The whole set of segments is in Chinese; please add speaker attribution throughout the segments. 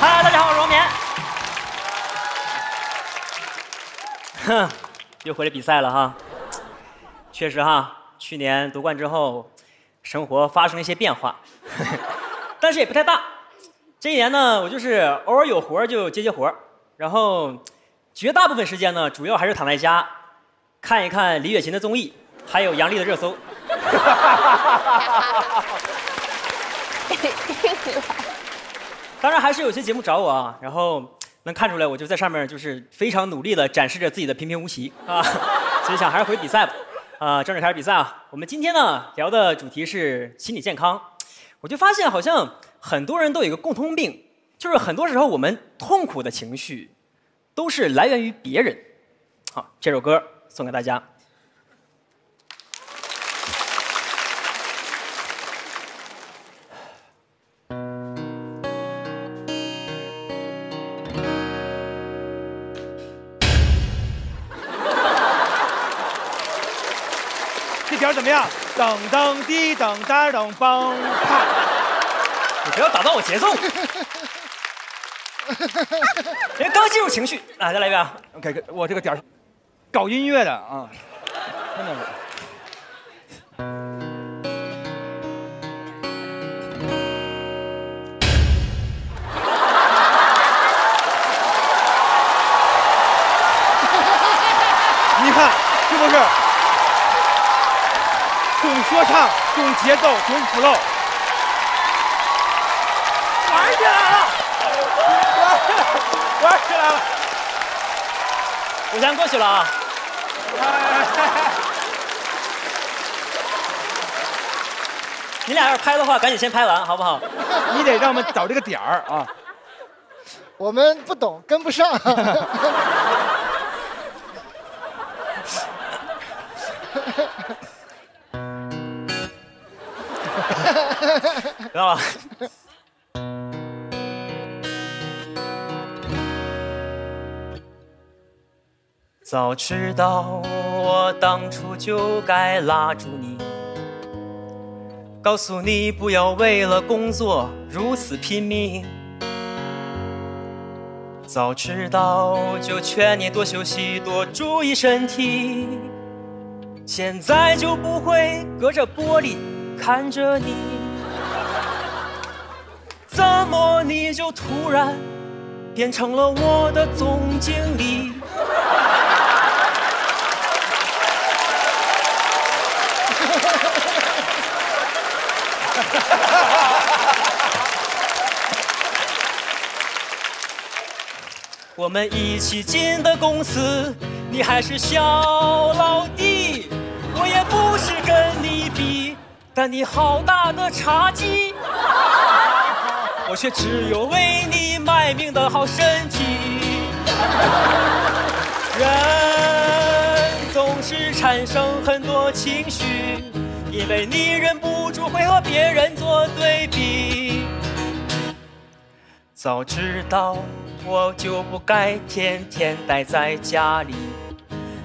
Speaker 1: 嗨，大家好，我是王冕。哼，又回来比赛了哈。确实哈，去年夺冠之后，生活发生了一些变化，但是也不太大。这一年呢，我就是偶尔有活就接接活然后绝大部分时间呢，主要还是躺在家，看一看李雪琴的综艺，还有杨笠的热搜。当然还是有些节目找我啊，然后能看出来我就在上面就是非常努力的展示着自己的平平无奇啊，所以想还是回比赛吧。啊，正式开始比赛啊！我们今天呢聊的主题是心理健康，我就发现好像很多人都有一个共通病，就是很多时候我们痛苦的情绪都是来源于别人。好，这首歌送给大家。
Speaker 2: 点怎么样？噔噔滴噔哒噔嘣！
Speaker 1: 你不要打断我节奏。人刚进入情绪啊，再来一遍。
Speaker 2: OK，我这个点儿搞音乐的啊，真的是。你看，是不是？懂说唱，懂节奏，懂 flow，
Speaker 1: 玩起来了，
Speaker 2: 玩起来了，
Speaker 1: 我先过去了啊！你俩要是拍的话，赶紧先拍完，好不好？
Speaker 2: 你得让我们找这个点儿啊！
Speaker 3: 我们不懂，跟不上。
Speaker 1: 知道吧？早知道我当初就该拉住你，告诉你不要为了工作如此拼命。早知道就劝你多休息，多注意身体。现在就不会隔着玻璃看着你。怎么你就突然变成了我的总经理？我们一起进的公司，你还是小老弟。我也不是跟你比，但你好大的差距。我却只有为你卖命的好身体。人总是产生很多情绪，因为你忍不住会和别人做对比。早知道我就不该天天待在家里，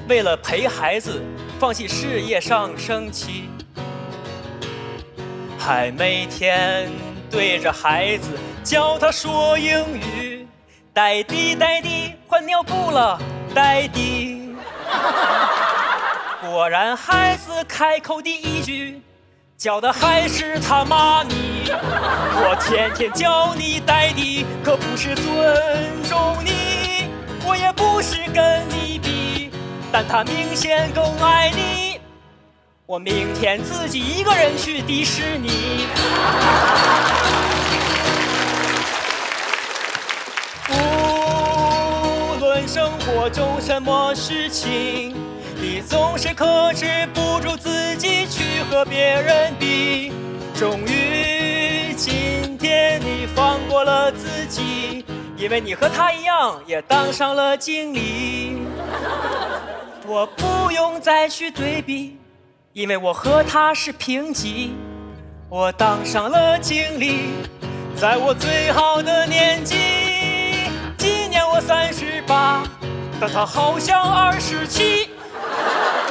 Speaker 1: 为了陪孩子放弃事业上升期，还每天。对着孩子教他说英语，呆迪呆迪换尿布了，呆迪。果然孩子开口第一句叫的还是他妈咪。我天天叫你呆迪，可不是尊重你，我也不是跟你比，但他明显更爱你。我明天自己一个人去迪士尼。无论生活中什么事情，你总是克制不住自己去和别人比。终于今天你放过了自己，因为你和他一样也当上了经理。我不用再去对比。因为我和他是平级，我当上了经理，在我最好的年纪。今年我三十八，但他好像二十七。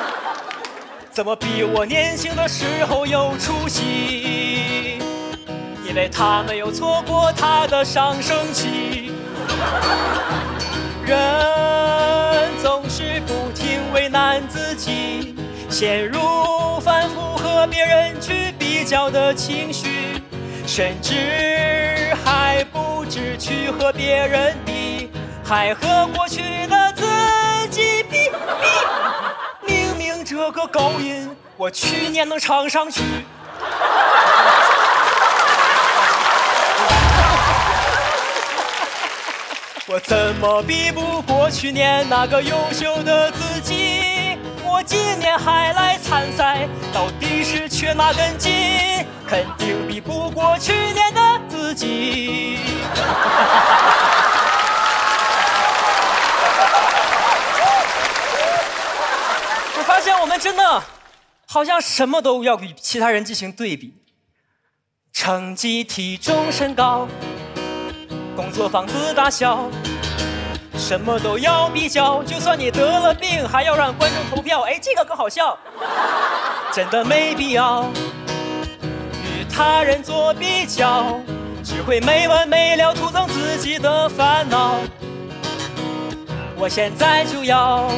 Speaker 1: 怎么比我年轻的时候有出息？因为他没有错过他的上升期。人总是不停为难自己，陷入反复和别人去比较的情绪，甚至还不知去和别人比，还和过去的自己比比。明明这个高音我去年能唱上去。我怎么比不过去年那个优秀的自己？我今年还来参赛，到底是缺哪根筋？肯定比不过去年的自己。我发现我们真的好像什么都要与其他人进行对比，成绩、体重、身高。工作、房子大小，什么都要比较。就算你得了病，还要让观众投票。哎，这个更好笑，真的没必要与他人做比较，只会没完没了徒增自己的烦恼。我现在就要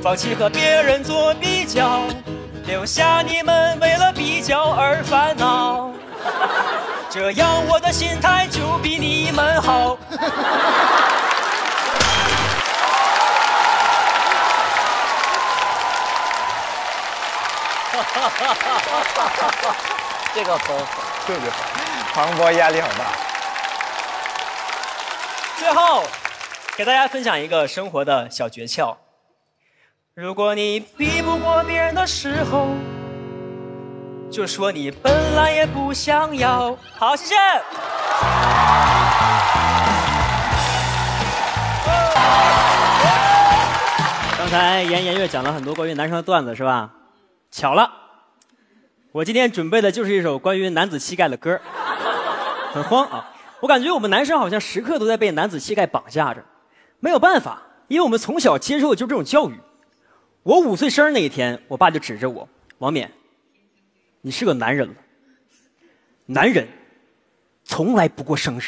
Speaker 1: 放弃和别人做比较，留下你们为了比较而烦恼。这样我的心态就比你们好。
Speaker 4: 这个很好，
Speaker 5: 特别好，庞博压力好大。
Speaker 1: 最后，给大家分享一个生活的小诀窍：如果你比不过别人的时候。就说你本来也不想要。好，谢谢。
Speaker 6: 刚才严颜悦讲了很多关于男生的段子，是吧？巧了，我今天准备的就是一首关于男子气概的歌 很慌啊！我感觉我们男生好像时刻都在被男子气概绑架着，没有办法，因为我们从小接受的就是这种教育。我五岁生日那一天，我爸就指着我，王冕。你是个男人了，男人从来不过生日，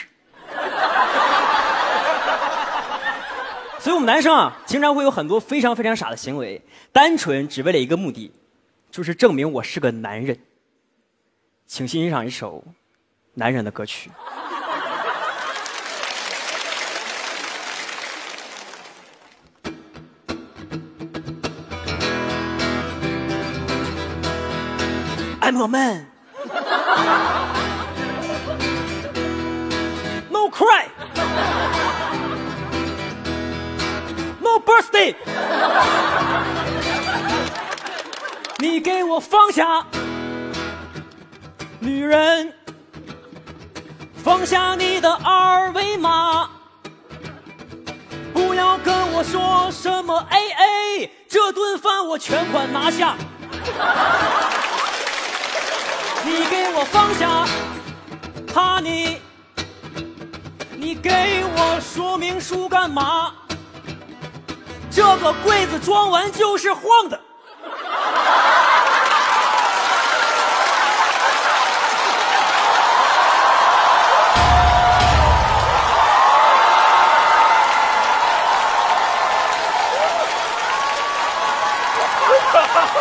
Speaker 6: 所以我们男生啊，经常会有很多非常非常傻的行为，单纯只为了一个目的，就是证明我是个男人。请欣赏一首男人的歌曲。I'm a man. No cry. No birthday. 你给我放下，女人，放下你的二维码，不要跟我说什么 AA，这顿饭我全款拿下。你给我放下，哈尼，你给我说明书干嘛？这个柜子装完就是晃的。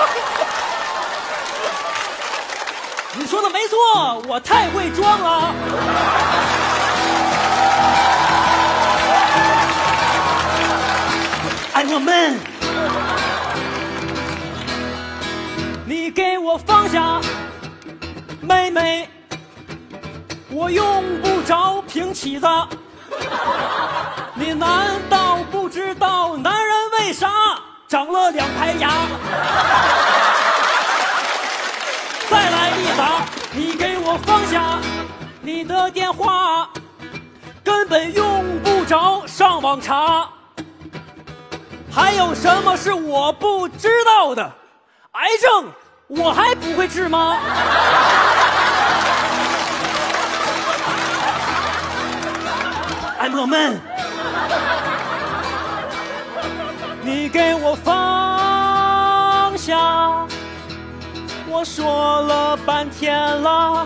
Speaker 6: 说的没错，我太会装了。I'm a man，你给我放下，妹妹，我用不着平起子。你难道不知道男人为啥长了两排牙？再来一把，你给我放下你的电话，根本用不着上网查。还有什么是我不知道的？癌症我还不会治吗？I'm a man，你给我放下。我说了半天了，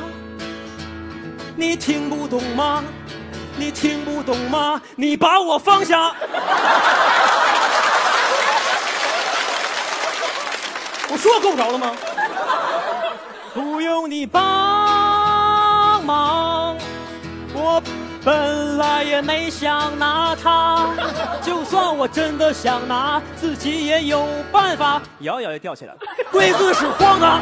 Speaker 1: 你听不懂吗？你听不懂吗？你把我放下。我说够不着了吗？不用你帮忙，本来也没想拿它。就算我真的想拿，自己也有办法。摇一摇就掉下来了，柜子是晃的。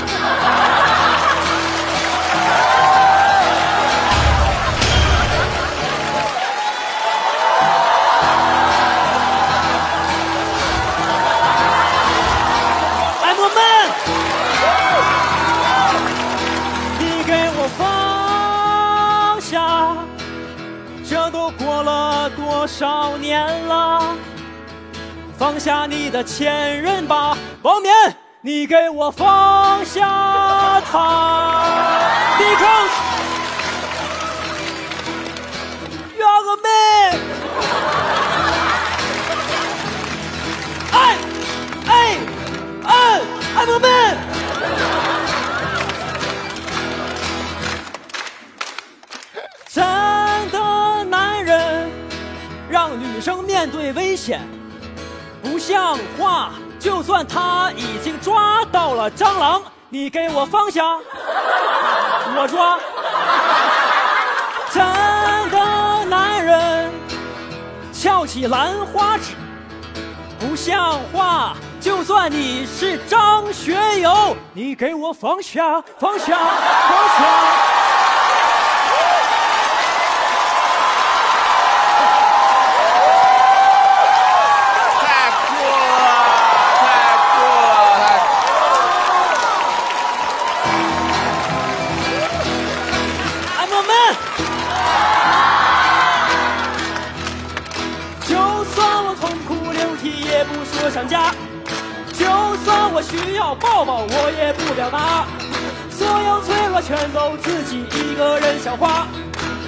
Speaker 1: 多少年了？放下你的前任吧，王冕，你给我放下他，because you are a man。哎哎哎，I'm a man。生面对危险，不像话。就算他已经抓到了蟑螂，你给我放下，我抓。真的男人翘起兰花指，不像话。就算你是张学友，你给我放下，放下，放下。需要抱抱，我也不表达。所有脆弱全都自己一个人消化。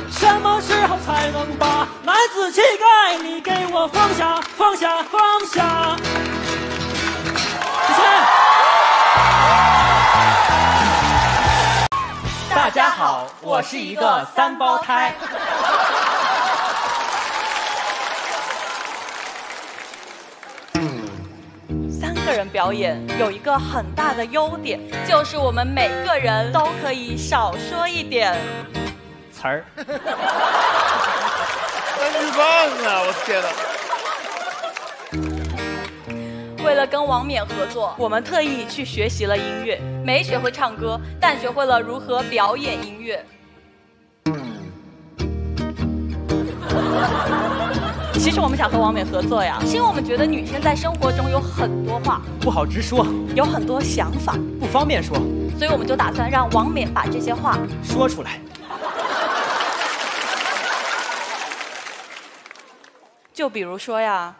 Speaker 1: 什么时候才能把男子气概你给我放下，放下，放下？谢谢。
Speaker 7: 大家好，我是一个三胞胎。
Speaker 4: 个人表演有一个很大的优点，就是我们每个人都可以少说一点。
Speaker 1: 词儿。
Speaker 8: 真棒啊！我天哪！
Speaker 4: 为了跟王冕合作，我们特意去学习了音乐，没学会唱歌，但学会了如何表演音乐。其实我们想和王冕合作呀，是因为我们觉得女生在生活中有很多话，
Speaker 1: 不好直说，
Speaker 4: 有很多想法，
Speaker 1: 不方便说，
Speaker 4: 所以我们就打算让王冕把这些话
Speaker 1: 说出来。
Speaker 4: 就比如说呀，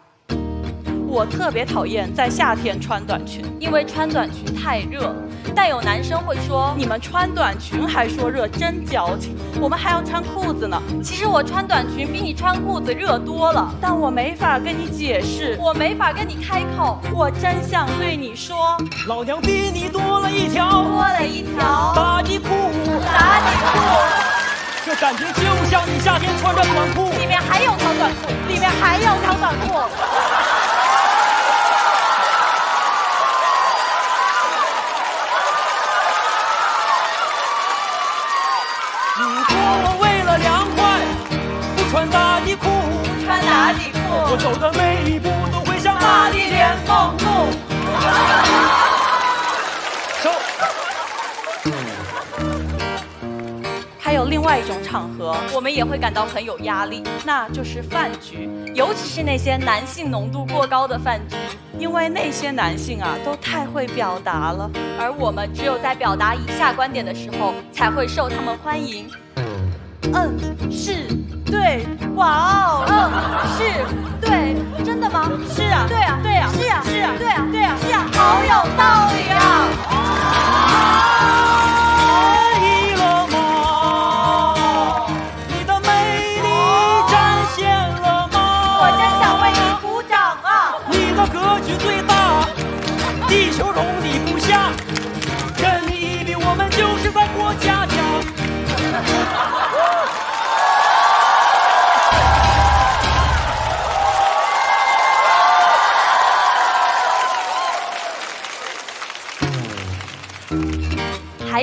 Speaker 4: 我特别讨厌在夏天穿短裙，因为穿短裙太热。但有男生会说，你们穿短裙还说热，真矫情。我们还要穿裤子呢。其实我穿短裙比你穿裤子热多了，但我没法跟你解释，我没法跟你开口。我真想对你说，
Speaker 1: 老娘比你多了一条
Speaker 4: 多了一条
Speaker 1: 打底裤，
Speaker 4: 打底裤。
Speaker 1: 这感觉就像你夏天穿着短裤，
Speaker 4: 里面还有条短裤，里面还有条短裤。
Speaker 1: 我走的每一步都会像
Speaker 4: 玛丽莲梦露。
Speaker 1: 手。
Speaker 4: 还有另外一种场合，我们也会感到很有压力，那就是饭局，尤其是那些男性浓度过高的饭局，因为那些男性啊都太会表达了，而我们只有在表达以下观点的时候才会受他们欢迎。嗯，是，对，哇哦，嗯，是，对，真的吗？是啊，对啊，对啊，是啊，是啊，对啊，对啊，是啊，好有道理啊！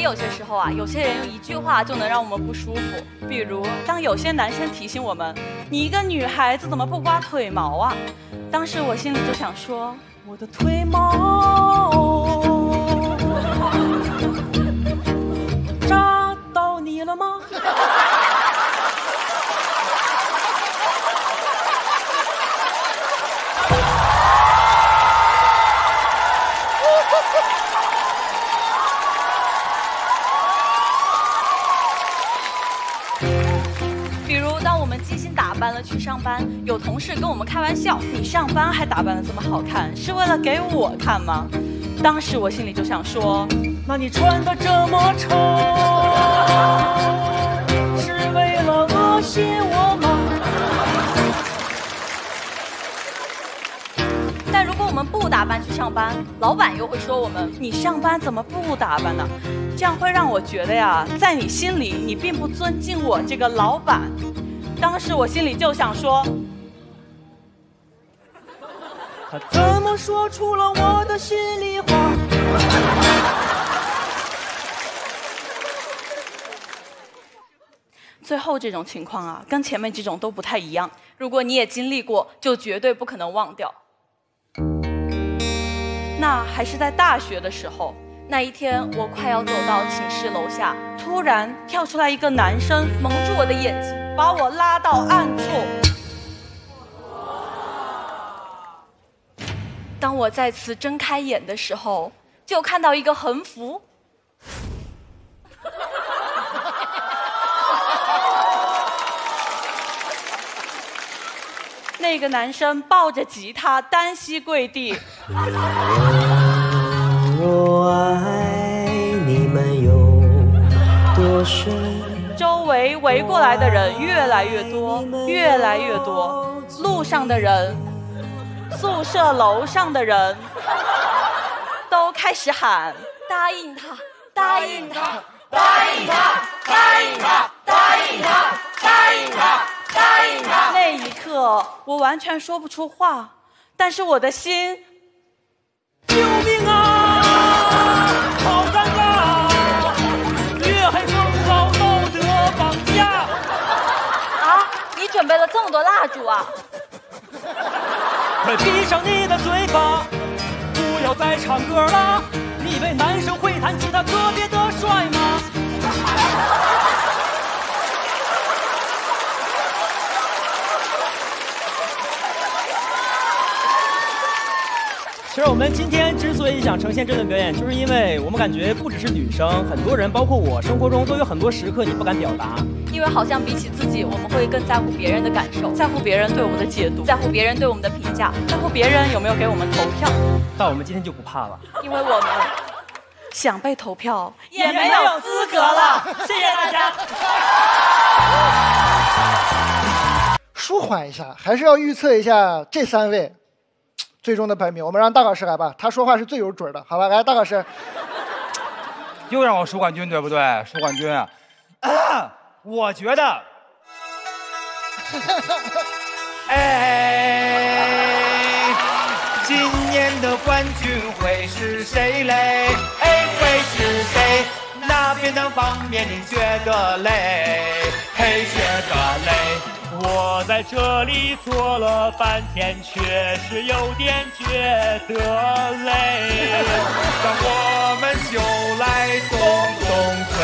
Speaker 4: 有些时候啊，有些人用一句话就能让我们不舒服。比如，当有些男生提醒我们：“你一个女孩子怎么不刮腿毛啊？”当时我心里就想说：“我的腿毛精心打扮了去上班，有同事跟我们开玩笑：“你上班还打扮的这么好看，是为了给我看吗？”当时我心里就想说：“那你穿的这么丑，是为了恶心我吗？”但如果我们不打扮去上班，老板又会说我们：“你上班怎么不打扮呢？”这样会让我觉得呀，在你心里你并不尊敬我这个老板。当时我心里就想说，
Speaker 1: 他怎么说出了我的心里话？
Speaker 4: 最后这种情况啊，跟前面几种都不太一样。如果你也经历过，就绝对不可能忘掉。那还是在大学的时候，那一天我快要走到寝室楼下，突然跳出来一个男生，蒙住我的眼睛，把我拉到暗处。当我再次睁开眼的时候，就看到一个横幅。那个男生抱着吉他，单膝跪地。围过来的人越来越多，越来越多。路上的人，宿舍楼上的人，都开始喊：答应他，答应他，答应他，答应他，答应他，答应他，答应他。那一刻，我完全说不出话，但是我的心，
Speaker 1: 救命啊！
Speaker 4: 这么多蜡烛啊？
Speaker 1: 快闭上你的嘴巴，不要再唱歌了。你以为男生会弹吉他特别的帅吗？
Speaker 6: 其实我们今天之所以想呈现这段表演，就是因为我们感觉不只是女生，很多人，包括我，生活中都有很多时刻你不敢表达。
Speaker 4: 因为好像比起自己，我们会更在乎别人的感受，在乎别人对我们的解读，在乎别人对我们的评价，在乎别人有没有给我们投票。
Speaker 6: 但我们今天就不怕了。
Speaker 4: 因为我们想被投票，
Speaker 1: 也没有资格了。谢谢大家。
Speaker 3: 舒缓一下，还是要预测一下这三位 最终的排名。我们让大老师来吧，他说话是最有准的，好吧？来，大老师，
Speaker 2: 又让我数冠军，对不对？数冠军啊，我觉得，哎，今年的冠军会是谁嘞？哎，会是谁？哪边的方面你觉得累？嘿，觉得累。
Speaker 1: 我在这里坐了半天，确实有点觉得累。
Speaker 2: 让我们就来动动嘴。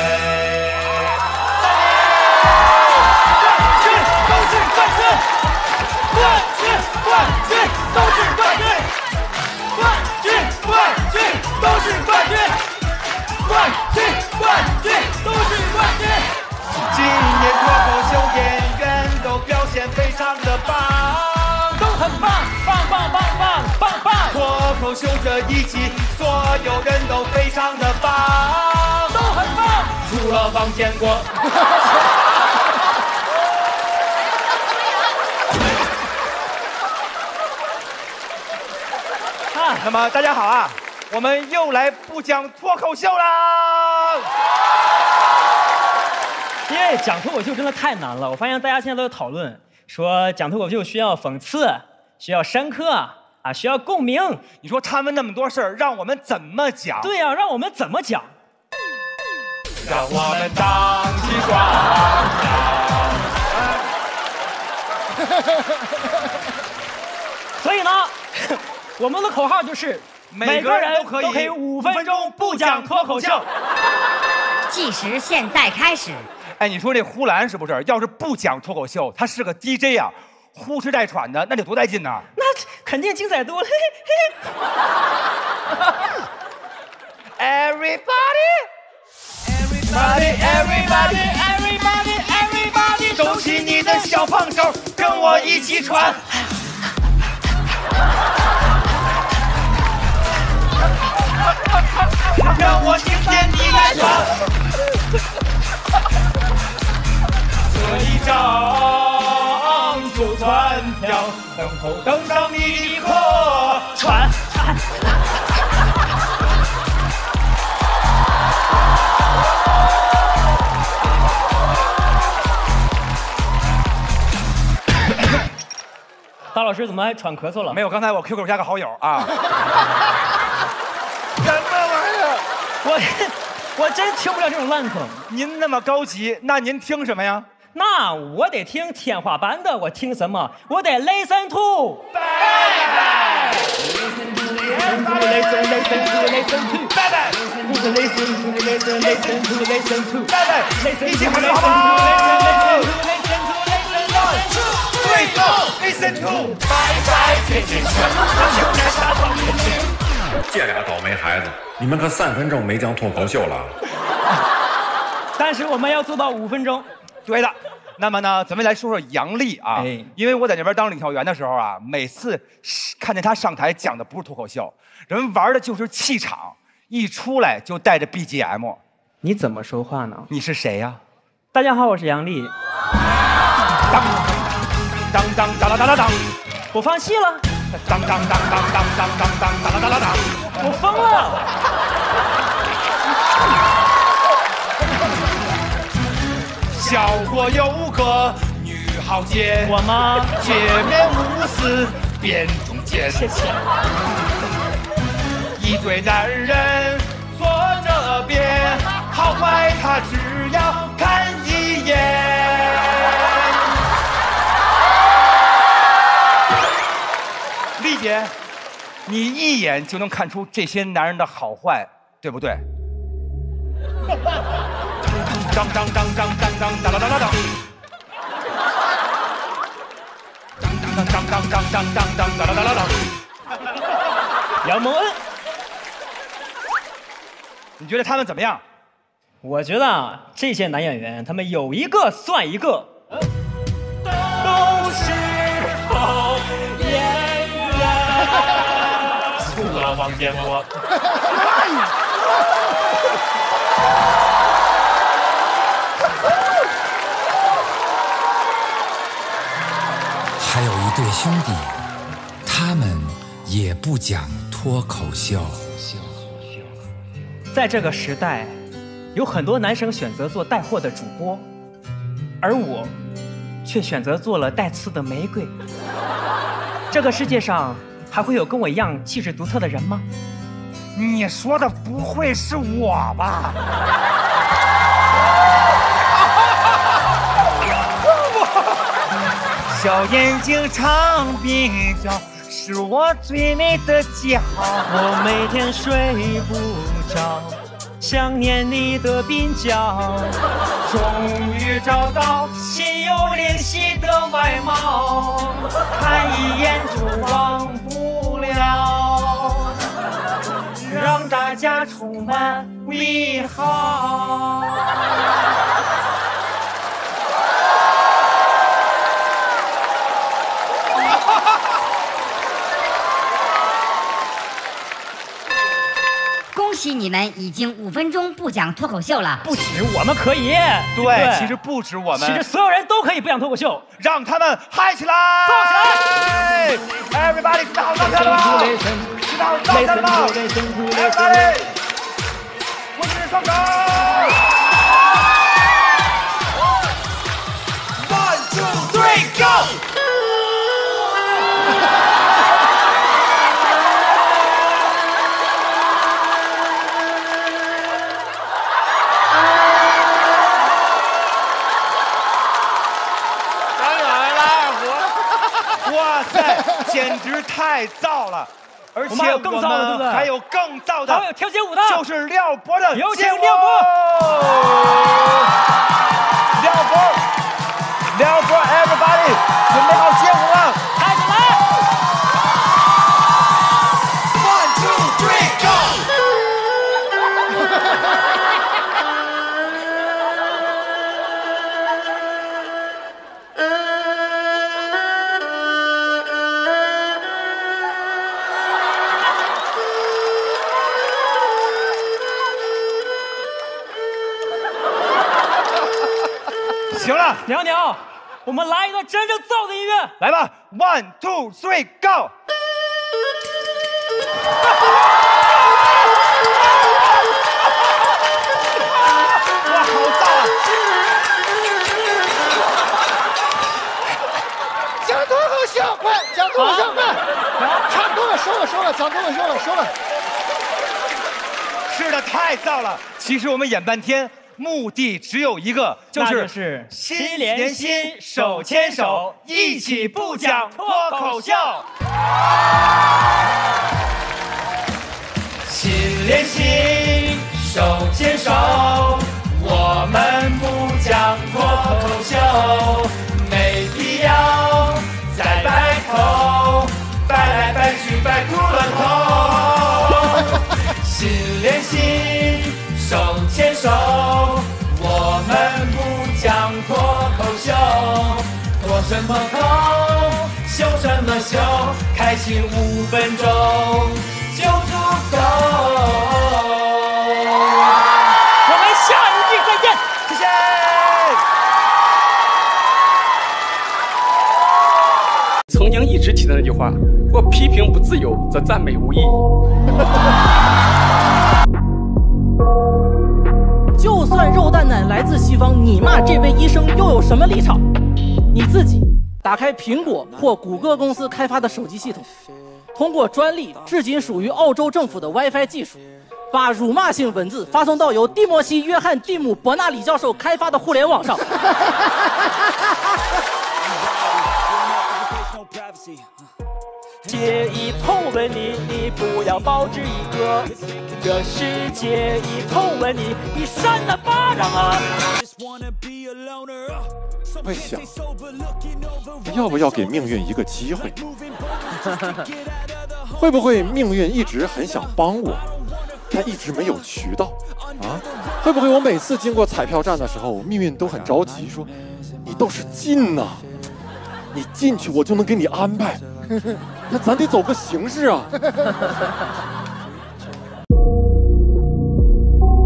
Speaker 1: 冠军，冠军，冠军，都是冠军，冠军，冠军，都是冠军，冠军，冠军，都是冠军。
Speaker 2: 今年脱口秀演员都表现非常的棒，
Speaker 1: 都很棒，棒棒棒棒棒棒，
Speaker 2: 脱口秀这一季所有人都非常的棒，
Speaker 1: 都很棒。
Speaker 2: 除了王建国。那么大家好啊，我们又来不讲脱口秀啦。
Speaker 6: 因为讲脱口秀真的太难了，我发现大家现在都在讨论，说讲脱口秀需要讽刺，需要深刻啊，需要共鸣。
Speaker 2: 你说他们那么多事儿，让我们怎么讲？
Speaker 6: 对呀、让我们怎么讲？
Speaker 2: 让我们荡起双
Speaker 1: 所以呢，我们的口号就是
Speaker 2: 每个人都可以
Speaker 1: 五分钟不讲脱口秀。
Speaker 9: 计时现在开始。
Speaker 2: 哎，你说这呼兰是不是？要是不讲脱口秀，他是个 DJ 啊、呼哧带喘的，那得多带劲呐！
Speaker 1: 那肯定精彩多了。
Speaker 2: Everybody, everybody, everybody, everybody, everybody，抖起你的小胖手，跟我一起传。让我听见你来唱。这一张就船票，等候登上你的客船。
Speaker 1: 大老师怎么还喘咳嗽了？
Speaker 2: 没有，刚才我 QQ 加个好友啊。
Speaker 1: 我我真听不了这种烂梗。
Speaker 2: 您那么高级，那您听什么呀？
Speaker 1: 那我得听天花板的，我听什么？我得 listen to。
Speaker 2: 拜拜。Listen to listen to listen to listen to 拜拜。Listen to listen listen to listen to 拜拜。一起喊好不好？Three go listen to 拜拜，天天全就在沙发面前。
Speaker 10: 这俩倒霉孩子，你们可三分钟没讲脱口秀了。
Speaker 1: 但是我们要做到五分钟，
Speaker 2: 对的。那么呢，咱们来说说杨丽啊，因为我在那边当领票员的时候啊，每次看见她上台讲的不是脱口秀，人玩的就是气场，一出来就带着 BGM。
Speaker 1: 你怎么说话呢？
Speaker 2: 你是谁呀？
Speaker 1: 大家好，我是杨丽。
Speaker 2: 当当当当当当当，
Speaker 1: 我放弃了。
Speaker 2: 当当当当当当当当当当当当。
Speaker 1: 我疯了。
Speaker 2: 小伙有个女豪杰，
Speaker 1: 我吗？
Speaker 2: 铁面无私辨忠奸。
Speaker 1: 谢谢。
Speaker 2: 一堆男人坐这边，好坏他只要你一眼就能看出这些男人的好坏，对不对？当当当当当当当当当当当。当当当当当当当当当当当当。
Speaker 1: 杨蒙恩，
Speaker 2: 你觉得他们怎么样？
Speaker 1: 我觉得啊，这些男演员他们有一个算一个。
Speaker 11: 还有一对兄弟，他们也不讲脱口秀。
Speaker 1: 在这个时代，有很多男生选择做带货的主播，而我却选择做了带刺的玫瑰。这个世界上还会有跟我一样气质独特的人吗？
Speaker 2: 你说的不会是我吧？小眼睛长鬓角是我最美的记号。
Speaker 1: 我每天睡不着，想念你的鬓角。
Speaker 2: 终于找到
Speaker 1: 心有灵犀的外貌，看一眼就忘不了，让大家充满美好。
Speaker 9: 喜你们已经五分钟不讲脱口秀了。
Speaker 1: 不止我们可以，
Speaker 2: 对，其实不止我们，
Speaker 1: 其实所有人都可以不讲脱口秀。
Speaker 2: 让他们嗨起来，
Speaker 1: 造起
Speaker 2: 来！Everybody，知道造起来了吗？知道造起来了吗？Everybody，我是双手。
Speaker 6: 简直太燥了！而且
Speaker 1: 我们还有更燥的对不对？
Speaker 6: 还有更燥的，
Speaker 1: 还有跳街舞的
Speaker 6: 就是廖博的
Speaker 1: 有请廖博。
Speaker 6: 廖博，廖博，everybody，准备好街舞了，
Speaker 1: 娘娘，我们来一段真正燥的音乐。
Speaker 6: 来吧，One two three go！哇，好燥啊！
Speaker 3: 讲脱口秀，快讲脱口秀，快！差不多了，收了，收了，讲脱口秀了，收了。
Speaker 6: 是的，太燥了。其实我们演半天，目的只有一个，就是心连心，手牵手，一起不讲脱口秀。心连心，手牵手，我们不讲脱口秀，没必要再白头，摆来摆去摆秃了头。心连心，手牵手，什么口，秀什么秀，开心五分钟就足够。
Speaker 1: 我们下一季再见。
Speaker 6: 谢谢。
Speaker 12: 曾经一直提的那句话：若批评不自由，则赞美无意义。
Speaker 13: 就算肉蛋奶来自西方，你骂这位医生又有什么立场？你自己打开苹果或谷歌公司开发的手机系统，通过专利至今属于澳洲政府的 WiFi 技术，把辱骂性文字发送到由蒂莫西·约翰·蒂姆·伯纳里教授开发的互联网上。
Speaker 1: 界已碰吻你，你不要报纸一个。这世界一碰吻你，你扇那巴掌啊！
Speaker 14: 会想，要不要给命运一个机会？会不会命运一直很想帮我，但一直没有渠道啊？会不会我每次经过彩票站的时候，命运都很着急，说你倒是进呐、你进去我就能给你安排，那咱得走个形式啊。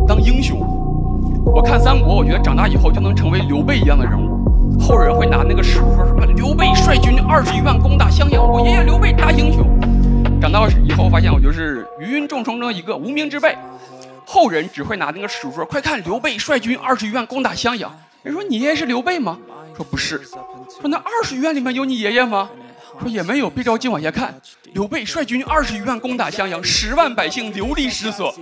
Speaker 12: 当英雄，我看三国，我觉得长大以后就能成为刘备一样的人物。后人会拿那个史书说什么刘备率军二十余万攻打襄阳，我爷爷刘备大英雄。长大以后发现我就是芸芸众生中一个无名之辈。后人只会拿那个史书说，快看刘备率军二十余万攻打襄阳。人说你爷爷是刘备吗？说不是。说那二十余万里面有你爷爷吗？说也没有，别着急往下看。刘备率军二十余万攻打襄阳，十万百姓流离失所。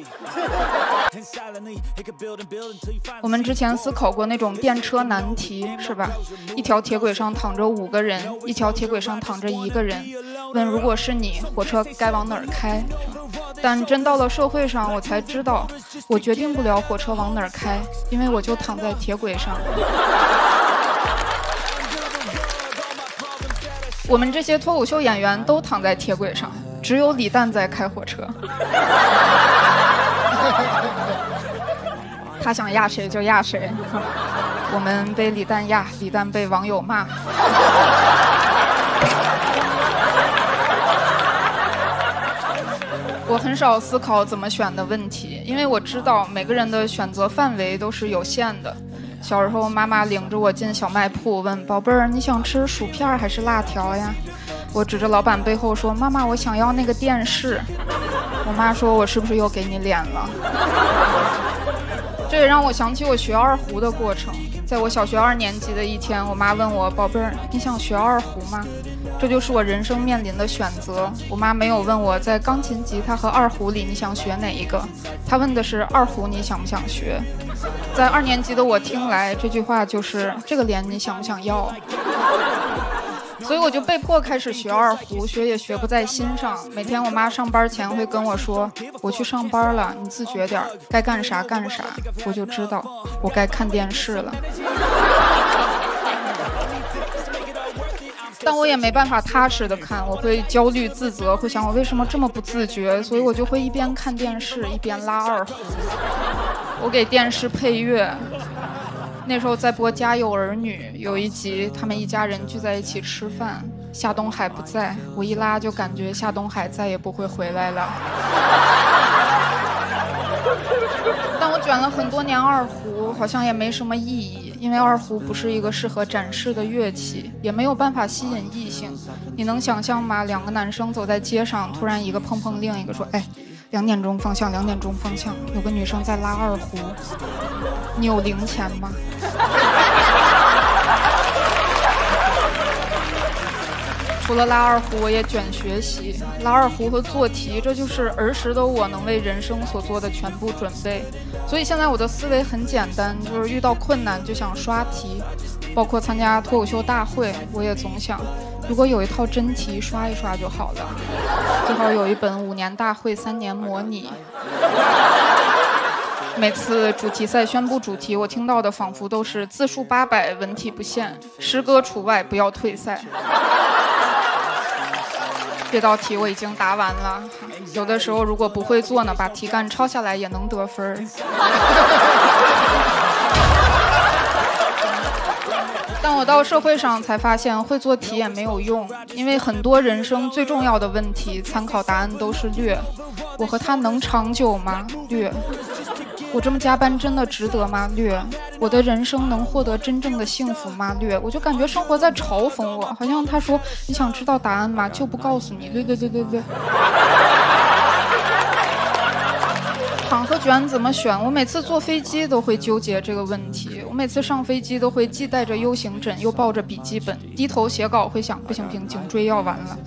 Speaker 15: 我们之前思考过那种电车难题，是吧？一条铁轨上躺着五个人，一条铁轨上躺着一个人。问如果是你，火车该往哪儿开？但真到了社会上，我才知道，我决定不了火车往哪儿开，因为我就躺在铁轨上。我们这些脱口秀演员都躺在铁轨上，只有李诞在开火车。他想压谁就压谁，我们被李诞压，李诞被网友骂。我很少思考怎么选的问题，因为我知道每个人的选择范围都是有限的。小时候，妈妈领着我进小卖铺，问宝贝儿：“你想吃薯片还是辣条呀？”我指着老板背后说：“妈妈，我想要那个电视。”我妈说：“我是不是又给你脸了？”这也让我想起我学二胡的过程。在我小学二年级的一天，我妈问我：“宝贝儿，你想学二胡吗？”这就是我人生面临的选择。我妈没有问我在钢琴、吉他和二胡里你想学哪一个，她问的是二胡你想不想学。在二年级的我听来，这句话就是这个脸你想不想要？所以我就被迫开始学二胡，学也学不在心上。每天我妈上班前会跟我说：“我去上班了，你自觉点，该干啥干啥。”我就知道我该看电视了。但我也没办法踏实的看，我会焦虑自责，会想我为什么这么不自觉，所以我就会一边看电视一边拉二胡。我给电视配乐，那时候在播《家有儿女》，有一集他们一家人聚在一起吃饭，夏东海不在，我一拉就感觉夏东海再也不会回来了。但我卷了很多年二胡，好像也没什么意义，因为二胡不是一个适合展示的乐器，也没有办法吸引异性。你能想象吗？两个男生走在街上，突然一个碰碰另一个说：“哎，两点钟方向，两点钟方向，有个女生在拉二胡，你有零钱吗？” 除了拉二胡，我也卷学习。拉二胡和做题，这就是儿时的我能为人生所做的全部准备。所以现在我的思维很简单，就是遇到困难就想刷题。包括参加脱口秀大会，我也总想，如果有一套真题刷一刷就好了。最好有一本五年大会三年模拟。每次主题赛宣布主题，我听到的仿佛都是字数八百，文体不限，诗歌除外，不要退赛。这道题我已经答完了，有的时候如果不会做呢，把题干抄下来也能得分。但我到社会上才发现，会做题也没有用，因为很多人生最重要的问题，参考答案都是略。我和他能长久吗？略。我这么加班真的值得吗？略。我的人生能获得真正的幸福吗？略。我就感觉生活在嘲讽我，好像他说你想知道答案吗？就不告诉你。略略略略略。躺和卷怎么选？我每次坐飞机都会纠结这个问题。我每次上飞机都会既带着 U 型枕，又抱着笔记本，低头写稿会想不行不行，颈椎要完了；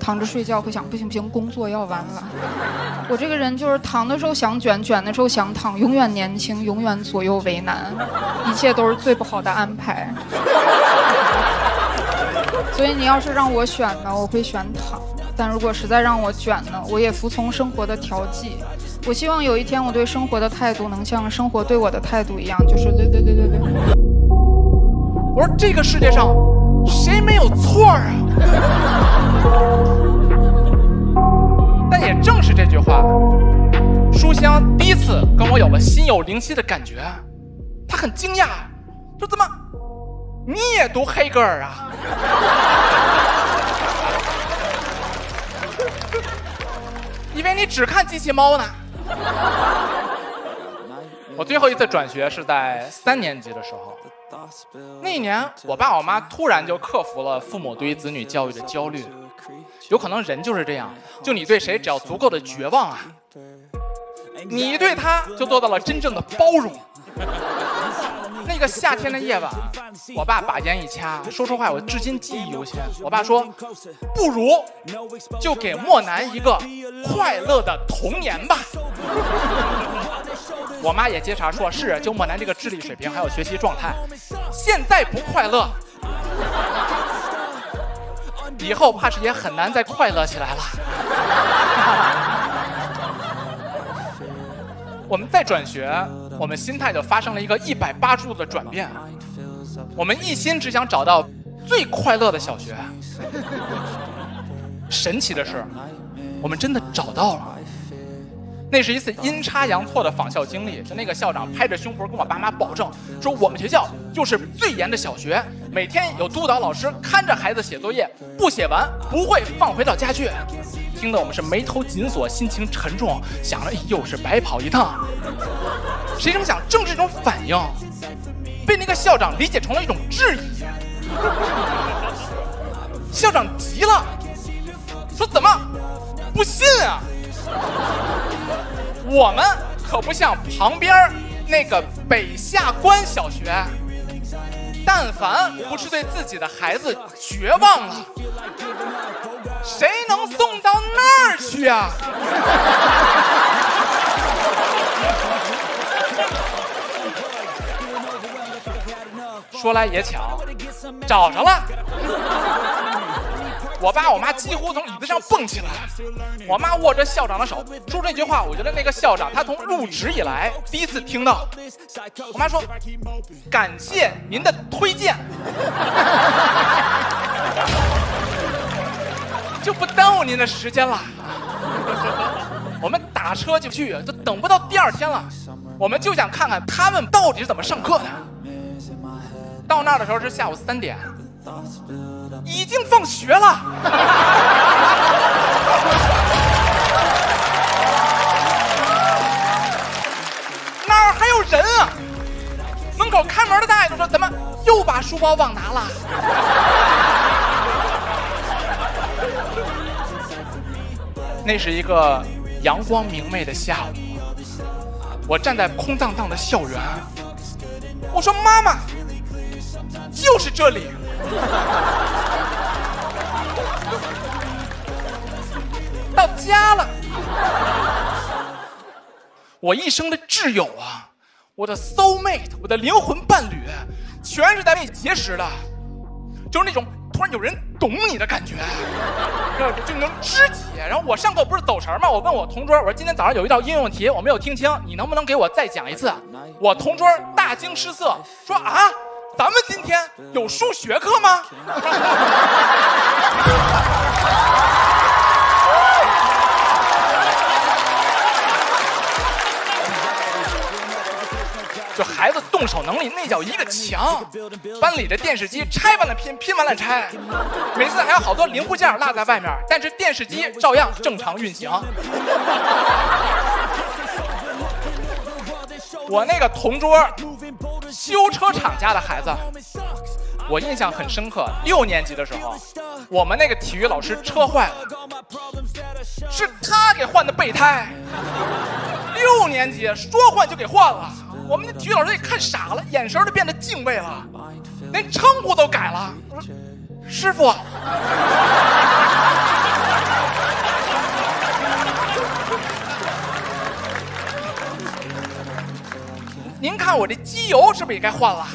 Speaker 15: 躺着睡觉会想不行不行，工作要完了。我这个人就是躺的时候想卷，卷的时候想躺，永远年轻，永远左右为难，一切都是最不好的安排。所以你要是让我选呢，我会选躺；但如果实在让我卷呢，我也服从生活的调剂。我希望有一天，我对生活的态度能像生活对我的态度一样，就是对对对对对。
Speaker 16: 我说这个世界上谁没有错啊？但也正是这句话，书香第一次跟我有了心有灵犀的感觉。他很惊讶，说怎么你也读黑格尔啊？以为你只看机器猫呢。我最后一次转学是在三年级的时候，那一年我爸我妈突然就克服了父母对于子女教育的焦虑，有可能人就是这样，就你对谁只要足够的绝望啊，你对他就做到了真正的包容。那个夏天的夜晚，我爸把烟一掐，说实话，我至今记忆犹新。我爸说：“不如就给莫南一个快乐的童年吧。” 我妈也接茬说：“是，就莫南这个智力水平还有学习状态，现在不快乐，以后怕是也很难再快乐起来了。”我们再转学，我们心态就发生了一个一百八十度的转变。我们一心只想找到最快乐的小学。神奇的是，我们真的找到了。那是一次阴差阳错的访校经历，就那个校长拍着胸脯跟我爸妈保证说，我们学校就是最严的小学，每天有督导老师看着孩子写作业，不写完不会放回到家去。听得我们是眉头紧锁，心情沉重，想着又是白跑一趟。谁成想，正是这种反应，被那个校长理解成了一种质疑。校长急了，说：“怎么不信啊？我们可不像旁边那个北下关小学，但凡不是对自己的孩子绝望了。”谁能送到那儿去啊？说来也巧，找着了。我爸我妈几乎从椅子上蹦起来，我妈握着校长的手，说这句话，我觉得那个校长他从入职以来第一次听到。我妈说：“感谢您的推荐。”就不耽误您的时间了。我们打车就去，都等不到第二天了。我们就想看看他们到底是怎么上课的。到那儿的时候是下午三点，已经放学了。哪儿还有人啊？门口看门的大爷都说：“怎么又把书包忘拿了？”那是一个阳光明媚的下午，我站在空荡荡的校园，我说：“妈妈，就是这里。”到家了，我一生的挚友啊，我的 soul mate，我的灵魂伴侣，全是在那里结识的，就是那种突然有人懂你的感觉，就能知己。然后我上课不是走神吗？我问我同桌，我说今天早上有一道应用题我没有听清，你能不能给我再讲一次？我同桌大惊失色，说啊，咱们今天有数学课吗？就孩子动手能力那叫一个强，班里的电视机拆完了拼，拼完了拆，每次还有好多零部件落在外面，但是电视机照样正常运行。我那个同桌，修车厂家的孩子，我印象很深刻。六年级的时候，我们那个体育老师车坏了，是他给换的备胎。六年级说换就给换了。我们的体育老师也看傻了，眼神都变得敬畏了，连称呼都改了。：“师傅。”您看我这机油是不是也该换了？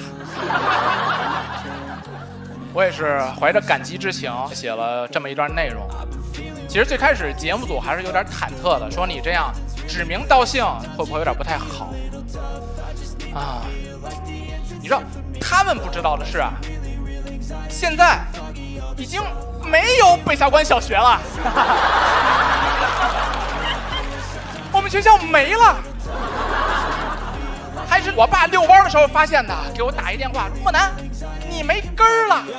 Speaker 16: 我也是怀着感激之情写了这么一段内容。其实最开始节目组还是有点忐忑的，说你这样指名道姓会不会有点不太好？啊，你知道他们不知道的是啊，现在已经没有北下关小学了，我们学校没了，还是我爸遛弯的时候发现的，给我打一电话，莫南，你没根儿了。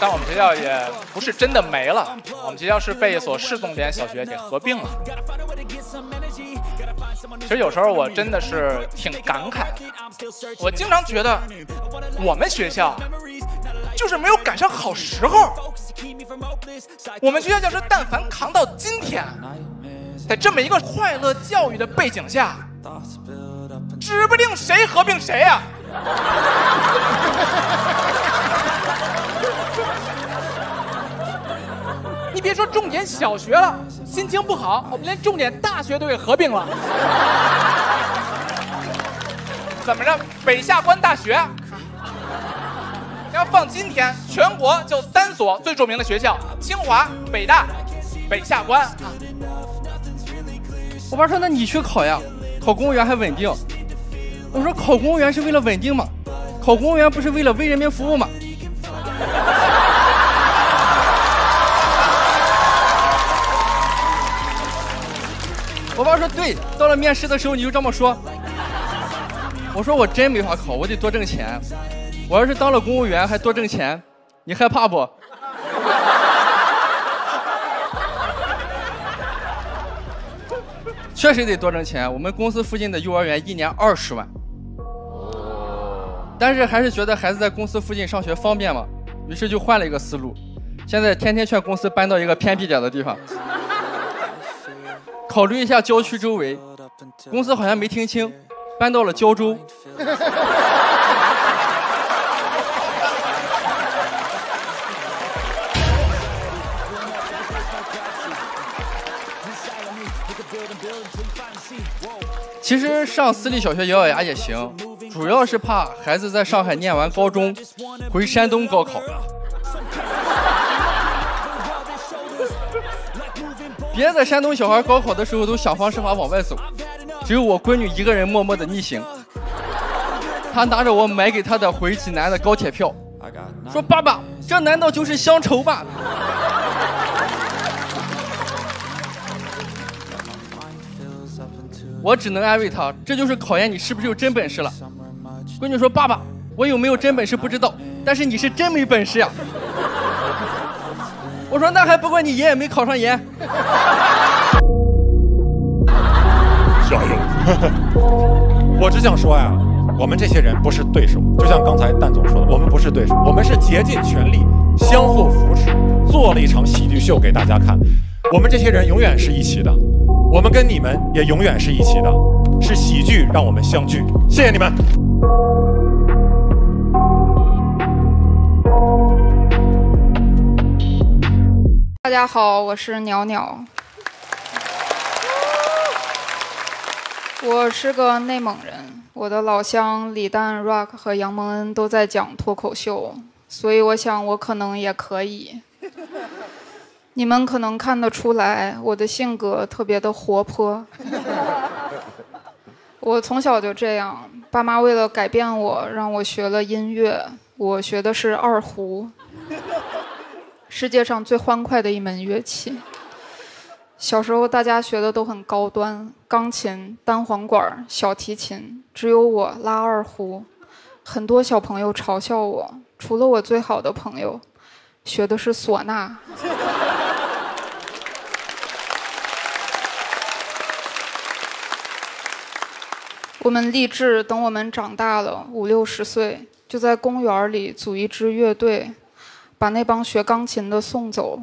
Speaker 16: 但我们学校也不是真的没了，我们学校是被一所市重点小学给合并了。其实有时候我真的是挺感慨的，我经常觉得我们学校就是没有赶上好时候。我们学校教师但凡扛到今天，在这么一个快乐教育的背景下，指不定谁合并谁呀。你别说重点小学了，心情不好，我们连重点大学都给合并了。怎么着？北下关大学？要放今天，全国就三所最著名的学校：清华、北大、北下关。
Speaker 17: 我爸说：“那你去考呀，考公务员还稳定。”我说：“考公务员是为了稳定吗？考公务员不是为了为人民服务吗？” 我爸说：“对，到了面试的时候你就这么说。”我说：“我真没法考，我得多挣钱。我要是当了公务员还多挣钱，你害怕不？” 确实得多挣钱。我们公司附近的幼儿园一年二十万，但是还是觉得孩子在公司附近上学方便嘛，于是就换了一个思路。现在天天劝公司搬到一个偏僻点的地方。考虑一下郊区周围，公司好像没听清，搬到了胶州。其实上私立小学咬咬牙也行，主要是怕孩子在上海念完高中，回山东高考。别的山东小孩高考的时候都想方设法往外走，只有我闺女一个人默默的逆行。她拿着我买给她的回济南的高铁票，说：“爸爸，这难道就是乡愁吧？”我只能安慰她，这就是考验你是不是有真本事了。闺女说：“爸爸，我有没有真本事不知道，但是你是真没本事呀。”我说：“那还不怪你爷爷没考上研。”
Speaker 14: 加油！我只想说呀，我们这些人不是对手，就像刚才蛋总说的，我们不是对手，我们是竭尽全力，相互扶持，做了一场喜剧秀给大家看。我们这些人永远是一起的，我们跟你们也永远是一起的，是喜剧让我们相聚。谢谢你们。
Speaker 15: 大家好，我是鸟鸟。我是个内蒙人，我的老乡李诞、Rock 和杨蒙恩都在讲脱口秀，所以我想我可能也可以。你们可能看得出来，我的性格特别的活泼。我从小就这样，爸妈为了改变我，让我学了音乐，我学的是二胡。世界上最欢快的一门乐器。小时候大家学的都很高端，钢琴、单簧管、小提琴，只有我拉二胡。很多小朋友嘲笑我，除了我最好的朋友，学的是唢呐。我们立志，等我们长大了，五六十岁，就在公园里组一支乐队。把那帮学钢琴的送走。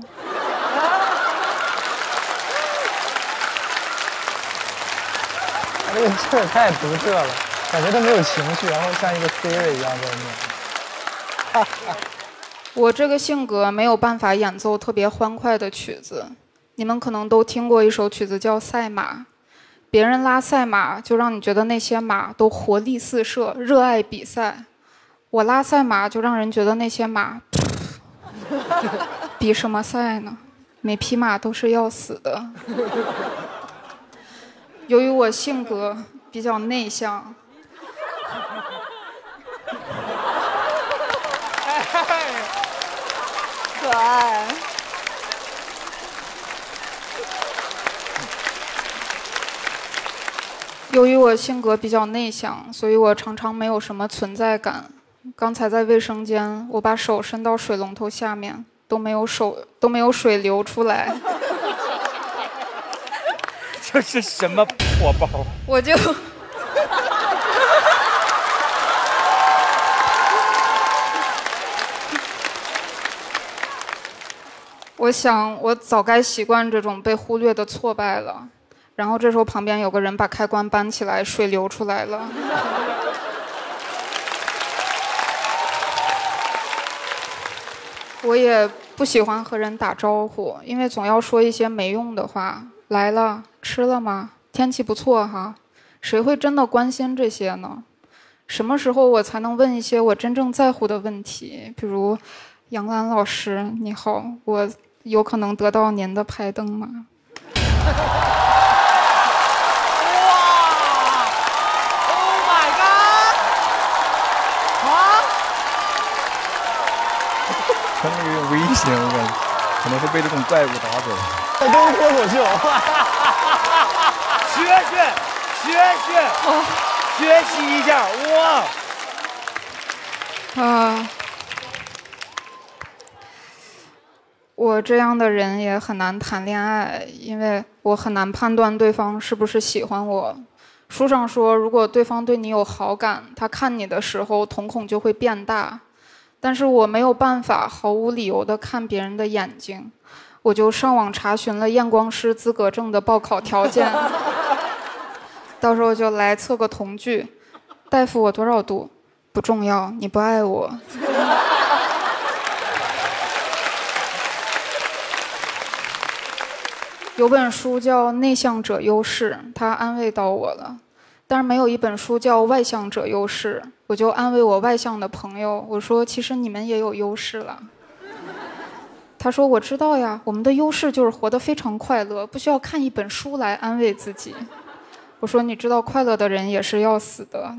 Speaker 6: 他 这个劲儿太独特了，感觉他没有情绪，然后像一个 Siri 一样在念。
Speaker 15: 我这个性格没有办法演奏特别欢快的曲子。你们可能都听过一首曲子叫《赛马》，别人拉赛马就让你觉得那些马都活力四射、热爱比赛。我拉赛马就让人觉得那些马。比什么赛呢？每匹马都是要死的。由于我性格比较内向，
Speaker 6: 可爱。
Speaker 15: 由于我性格比较内向，所以我常常没有什么存在感。刚才在卫生间，我把手伸到水龙头下面，都没有手都没有水流出来。
Speaker 2: 这是什么破包？
Speaker 15: 我就，我想我早该习惯这种被忽略的挫败了。然后这时候旁边有个人把开关搬起来，水流出来了。我也不喜欢和人打招呼，因为总要说一些没用的话。来了，吃了吗？天气不错哈。谁会真的关心这些呢？什么时候我才能问一些我真正在乎的问题？比如，杨澜老师，你好，我有可能得到您的拍灯吗？
Speaker 18: 他那个危险，我感觉可能会被这种怪物打走。
Speaker 6: 这都是脱口秀，
Speaker 2: 学学学学，学习一下
Speaker 15: 哇！啊，我这样的人也很难谈恋爱，因为我很难判断对方是不是喜欢我。书上说，如果对方对你有好感，他看你的时候瞳孔就会变大。但是我没有办法毫无理由的看别人的眼睛，我就上网查询了验光师资格证的报考条件，到时候就来测个瞳距。大夫，我多少度？不重要，你不爱我。有本书叫《内向者优势》，它安慰到我了。但是没有一本书叫《外向者优势》，我就安慰我外向的朋友，我说其实你们也有优势了。他说我知道呀，我们的优势就是活得非常快乐，不需要看一本书来安慰自己。我说你知道快乐的人也是要死的。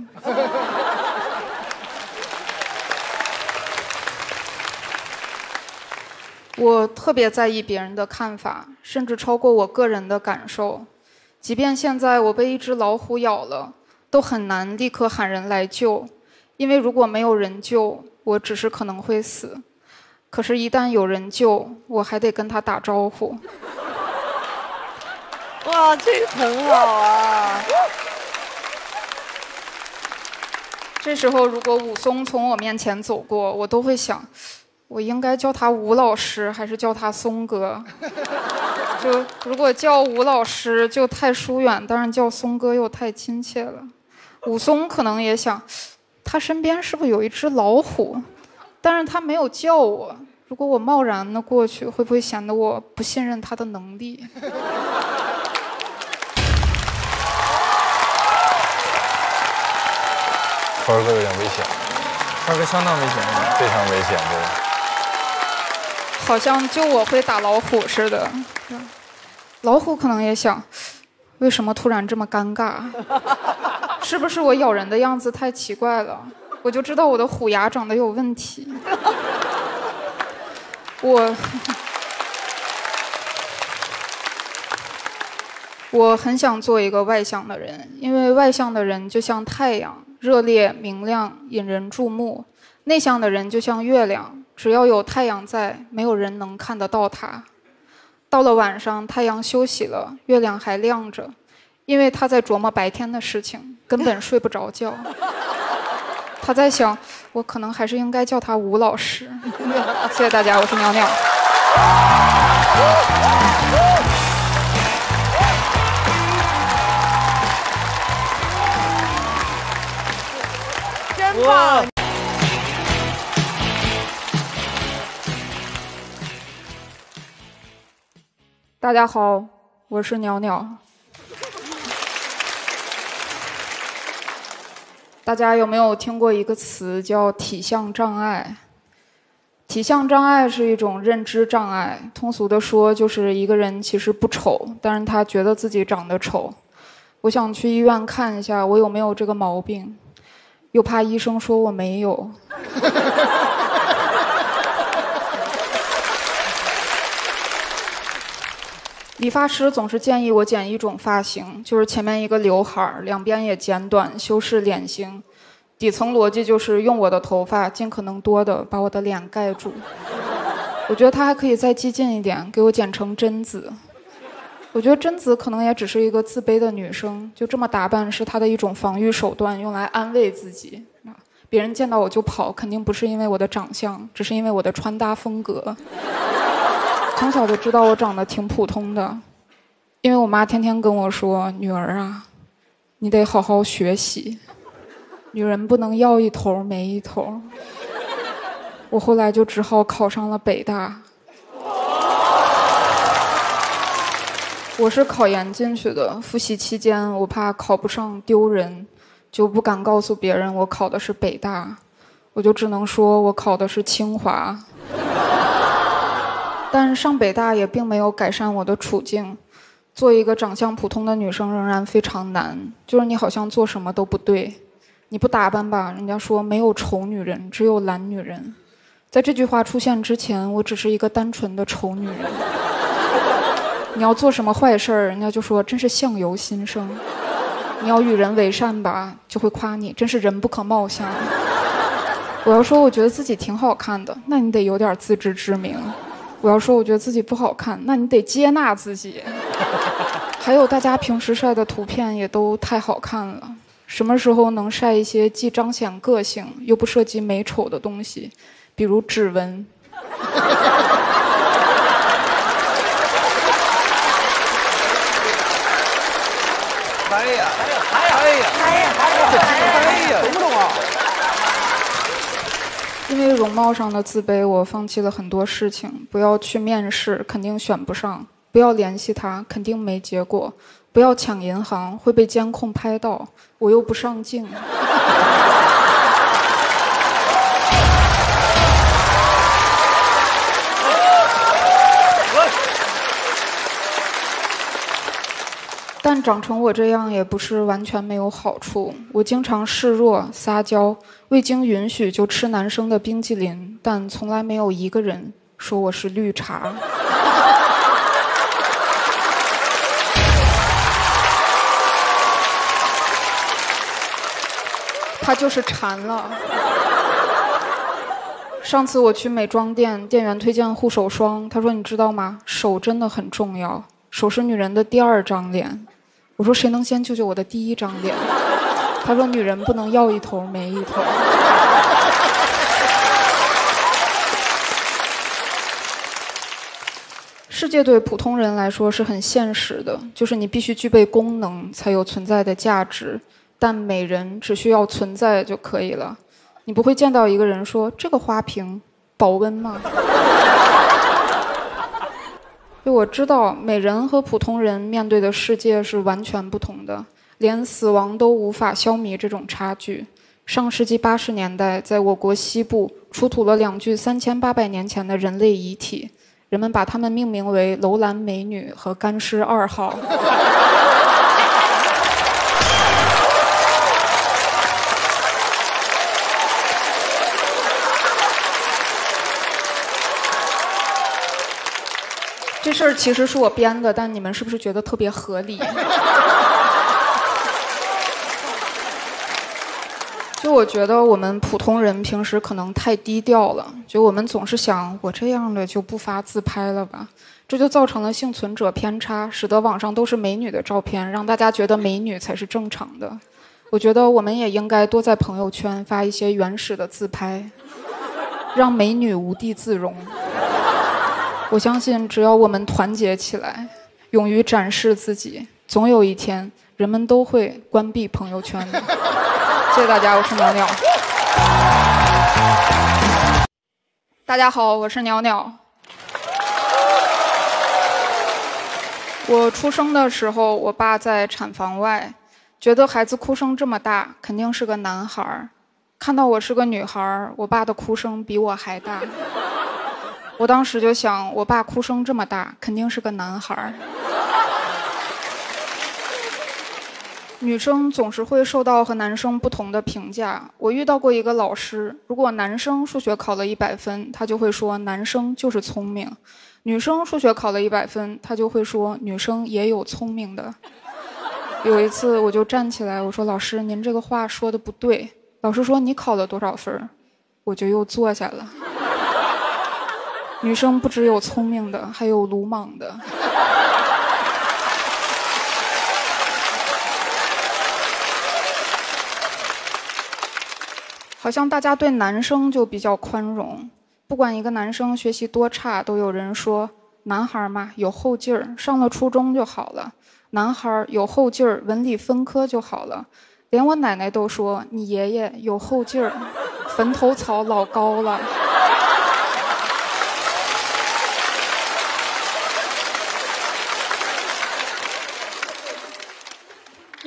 Speaker 15: 我特别在意别人的看法，甚至超过我个人的感受。即便现在我被一只老虎咬了，都很难立刻喊人来救，因为如果没有人救，我只是可能会死。可是，一旦有人救，我还得跟他打招呼。
Speaker 19: 哇，这个很好啊！
Speaker 15: 这时候，如果武松从我面前走过，我都会想。我应该叫他吴老师，还是叫他松哥？就如果叫吴老师就太疏远，但是叫松哥又太亲切了。武松可能也想，他身边是不是有一只老虎？但是他没有叫我。如果我贸然的过去，会不会显得我不信任他的能力？
Speaker 20: 川儿哥有点危险，
Speaker 21: 川儿哥相当危险，
Speaker 20: 非常危险，对。
Speaker 15: 好像就我会打老虎似的，老虎可能也想，为什么突然这么尴尬？是不是我咬人的样子太奇怪了？我就知道我的虎牙长得有问题。我我很想做一个外向的人，因为外向的人就像太阳，热烈明亮，引人注目；内向的人就像月亮。只要有太阳在，没有人能看得到它。到了晚上，太阳休息了，月亮还亮着，因为他在琢磨白天的事情，根本睡不着觉。他在想，我可能还是应该叫他吴老师。谢谢大家，我是鸟鸟。
Speaker 19: 真棒！
Speaker 15: 大家好，我是鸟鸟。大家有没有听过一个词叫体相障碍？体相障碍是一种认知障碍，通俗的说就是一个人其实不丑，但是他觉得自己长得丑。我想去医院看一下，我有没有这个毛病，又怕医生说我没有。理发师总是建议我剪一种发型，就是前面一个刘海儿，两边也剪短，修饰脸型。底层逻辑就是用我的头发尽可能多的把我的脸盖住。我觉得他还可以再激进一点，给我剪成贞子。我觉得贞子可能也只是一个自卑的女生，就这么打扮是她的一种防御手段，用来安慰自己。别人见到我就跑，肯定不是因为我的长相，只是因为我的穿搭风格。从小就知道我长得挺普通的，因为我妈天天跟我说：“女儿啊，你得好好学习，女人不能要一头没一头。”我后来就只好考上了北大。我是考研进去的，复习期间我怕考不上丢人，就不敢告诉别人我考的是北大，我就只能说我考的是清华。但上北大也并没有改善我的处境，做一个长相普通的女生仍然非常难。就是你好像做什么都不对，你不打扮吧，人家说没有丑女人，只有懒女人。在这句话出现之前，我只是一个单纯的丑女人。你要做什么坏事儿，人家就说真是相由心生。你要与人为善吧，就会夸你真是人不可貌相。我要说我觉得自己挺好看的，那你得有点自知之明。我要说，我觉得自己不好看，那你得接纳自己。还有大家平时晒的图片也都太好看了，什么时候能晒一些既彰显个性又不涉及美丑的东西，比如指纹？
Speaker 5: 哎呀，哎呀，哎呀，哎呀，哎呀，懂不懂啊？
Speaker 15: 因容貌上的自卑，我放弃了很多事情。不要去面试，肯定选不上；不要联系他，肯定没结果。不要抢银行，会被监控拍到，我又不上镜。但长成我这样也不是完全没有好处。我经常示弱撒娇，未经允许就吃男生的冰激凌，但从来没有一个人说我是绿茶。他就是馋了。上次我去美妆店，店员推荐护手霜，他说：“你知道吗？手真的很重要，手是女人的第二张脸。”我说：“谁能先救救我的第一张脸？”他说：“女人不能要一头没一头。”世界对普通人来说是很现实的，就是你必须具备功能才有存在的价值，但美人只需要存在就可以了。你不会见到一个人说：“这个花瓶保温吗？”就我知道，美人和普通人面对的世界是完全不同的，连死亡都无法消弭这种差距。上世纪八十年代，在我国西部出土了两具三千八百年前的人类遗体，人们把它们命名为“楼兰美女”和“干尸二号”。这事儿其实是我编的，但你们是不是觉得特别合理？就我觉得我们普通人平时可能太低调了，就我们总是想我这样的就不发自拍了吧，这就造成了幸存者偏差，使得网上都是美女的照片，让大家觉得美女才是正常的。我觉得我们也应该多在朋友圈发一些原始的自拍，让美女无地自容。我相信，只要我们团结起来，勇于展示自己，总有一天，人们都会关闭朋友圈的。谢谢大家，我是鸟鸟。大家好，我是鸟鸟。我出生的时候，我爸在产房外，觉得孩子哭声这么大，肯定是个男孩儿。看到我是个女孩儿，我爸的哭声比我还大。我当时就想，我爸哭声这么大，肯定是个男孩儿。女生总是会受到和男生不同的评价。我遇到过一个老师，如果男生数学考了一百分，他就会说男生就是聪明；女生数学考了一百分，他就会说女生也有聪明的。有一次，我就站起来，我说：“老师，您这个话说的不对。”老师说：“你考了多少分？”我就又坐下了。女生不只有聪明的，还有鲁莽的。好像大家对男生就比较宽容，不管一个男生学习多差，都有人说男孩嘛有后劲儿，上了初中就好了；男孩有后劲儿，文理分科就好了。连我奶奶都说你爷爷有后劲儿，坟头草老高了。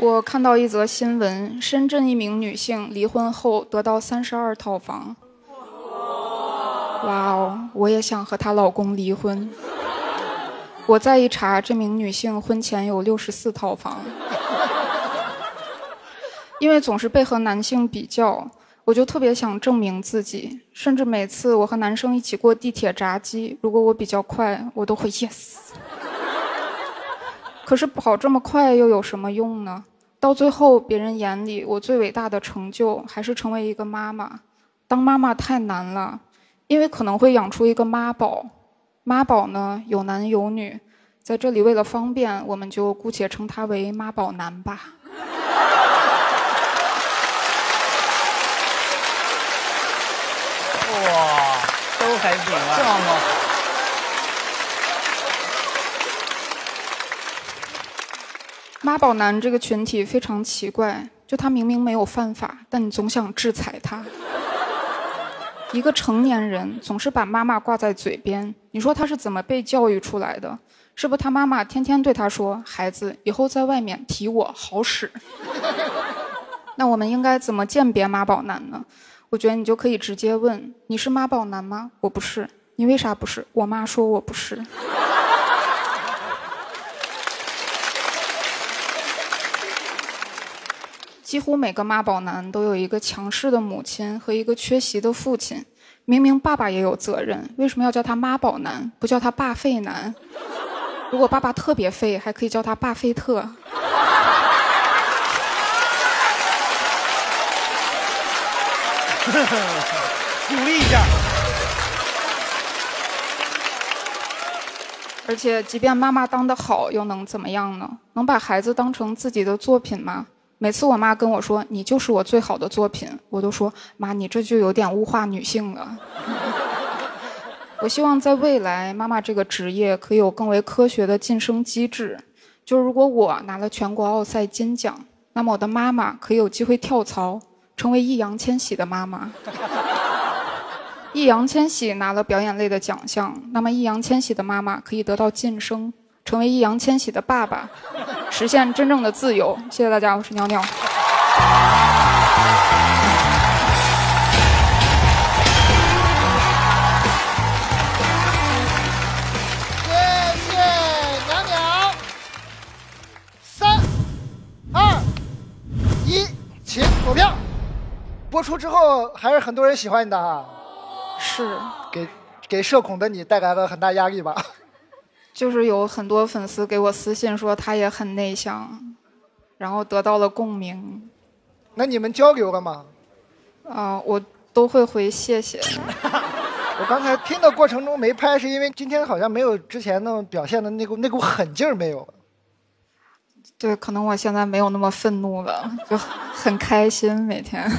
Speaker 15: 我看到一则新闻：深圳一名女性离婚后得到三十二套房。哇哦！我也想和她老公离婚。我再一查，这名女性婚前有六十四套房。因为总是被和男性比较，我就特别想证明自己。甚至每次我和男生一起过地铁闸机，如果我比较快，我都会 yes。可是跑这么快又有什么用呢？到最后，别人眼里我最伟大的成就还是成为一个妈妈。当妈妈太难了，因为可能会养出一个妈宝。妈宝呢，有男有女，在这里为了方便，我们就姑且称他为妈宝男吧。
Speaker 1: 哇，都还行啊，这么好。
Speaker 15: 妈宝男这个群体非常奇怪，就他明明没有犯法，但你总想制裁他。一个成年人总是把妈妈挂在嘴边，你说他是怎么被教育出来的？是不是他妈妈天天对他说：“孩子，以后在外面提我好使。”那我们应该怎么鉴别妈宝男呢？我觉得你就可以直接问：“你是妈宝男吗？”我不是。你为啥不是？我妈说我不是。几乎每个妈宝男都有一个强势的母亲和一个缺席的父亲。明明爸爸也有责任，为什么要叫他妈宝男，不叫他爸废男？如果爸爸特别废，还可以叫他巴菲特。
Speaker 2: 鼓励一下。
Speaker 15: 而且，即便妈妈当得好，又能怎么样呢？能把孩子当成自己的作品吗？每次我妈跟我说“你就是我最好的作品”，我都说“妈，你这就有点物化女性了”。我希望在未来，妈妈这个职业可以有更为科学的晋升机制。就是如果我拿了全国奥赛金奖，那么我的妈妈可以有机会跳槽，成为易烊千玺的妈妈。易烊千玺拿了表演类的奖项，那么易烊千玺的妈妈可以得到晋升，成为易烊千玺的爸爸，实现真正的自由。谢谢大家，我是尿尿。
Speaker 3: 谢谢娘娘。三、二、一，请投票。播出之后还是很多人喜欢你的啊。
Speaker 15: 是。
Speaker 3: 给给社恐的你带来了很大压力吧？
Speaker 15: 就是有很多粉丝给我私信说他也很内向，然后得到了共鸣。
Speaker 3: 那你们交流了吗？
Speaker 15: 啊、我都会回谢谢。
Speaker 3: 我刚才听的过程中没拍，是因为今天好像没有之前那么表现的那股那股狠劲儿没有了。
Speaker 15: 对，可能我现在没有那么愤怒了，就很开心每天。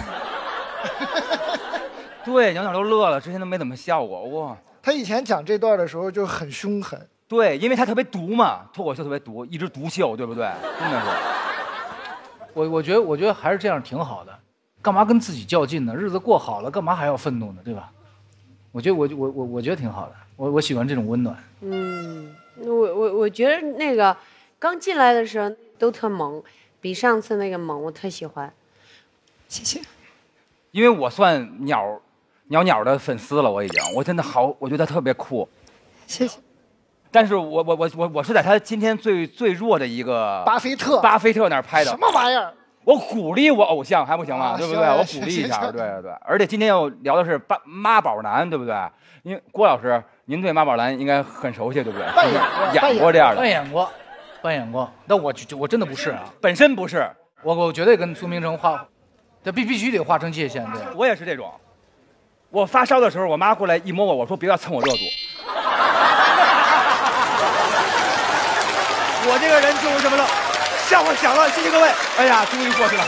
Speaker 2: 对，鸟鸟都乐了，之前都没怎么笑过哇。
Speaker 3: 他以前讲这段的时候就很凶狠。
Speaker 2: 对，因为他特别毒嘛，脱口秀特别毒，一直毒秀，对不对？真的是。
Speaker 22: 我我觉得我觉得还是这样挺好的，干嘛跟自己较劲呢？日子过好了，干嘛还要愤怒呢？对吧？我觉得我我我我觉得挺好的，我我喜欢这种温暖。
Speaker 19: 嗯，我我我觉得那个刚进来的时候都特萌，比上次那个萌，我特喜欢。
Speaker 15: 谢谢。
Speaker 2: 因为我算鸟鸟鸟的粉丝了，我已经，我真的好，我觉得他特别酷。
Speaker 15: 谢谢。
Speaker 2: 但是我我我我我是在他今天最最弱的一个
Speaker 3: 巴菲特
Speaker 2: 巴菲特那儿拍的。
Speaker 3: 什么玩意儿？
Speaker 2: 我鼓励我偶像还不行吗？
Speaker 3: 啊
Speaker 2: 对不对？我鼓励一下，
Speaker 3: 行
Speaker 2: 对对对。而且今天要聊的是爸妈宝男，对不对？因为郭老师，您对妈宝男应该很熟悉，对不对？
Speaker 22: 扮演过
Speaker 2: 演过这样的
Speaker 22: 扮。演过，扮演过。但我就我真的不是啊，
Speaker 2: 本身不是。
Speaker 22: 我我绝对跟苏明成划，这必必须得划清界限。对，
Speaker 2: 我也是这种。我发烧的时候，我妈过来一摸我，我说别要蹭我热度。我这个人就是这么乐，笑话响了，谢谢各位。哎呀，终于过去了。